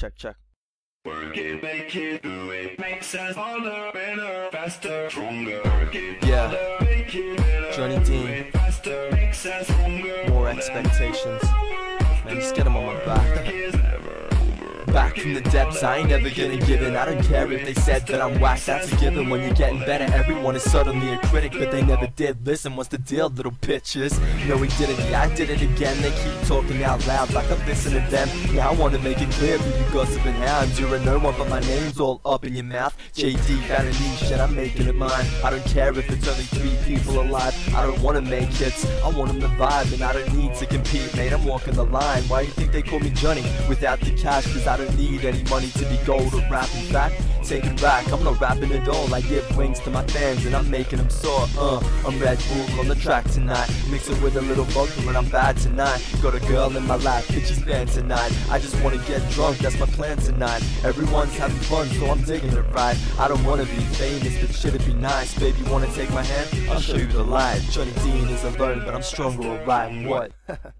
Check, check. Work it, make it, do it. Makes us harder, better, faster, stronger. Work it, Yeah. harder, make it better, do Dean. it faster, makes us stronger. More expectations. Back from the depths, I ain't never gonna give in. I don't care if they said that I'm whack, that's a given. When you're getting better, everyone is suddenly a critic, but they never did listen. What's the deal, little bitches? No, we didn't, yeah, I did it again. They keep talking out loud like I listen to them. Now I wanna make it clear for you gossiping hounds. You're a no one, but my name's all up in your mouth. JD found a and I'm making it mine. I don't care if it's only three people alive. I don't wanna make hits, I want them to vibe, and I don't need to compete, mate. I'm walking the line. Why you think they call me Johnny without the cash? Cause I need any money to be gold or rap. In fact, take it back, I'm not rapping at all. I give wings to my fans and I'm making them soar. Uh, I'm Red Bull on the track tonight. Mix it with a little vodka and I'm bad tonight. Got a girl in my lap, bitch, she's fan tonight. I just wanna get drunk, that's my plan tonight. Everyone's having fun, so I'm digging it right. I don't wanna be famous, but shit, it'd be nice. Baby, wanna take my hand? I'll show you the light. Johnny Dean is alone, but I'm stronger, alright. What?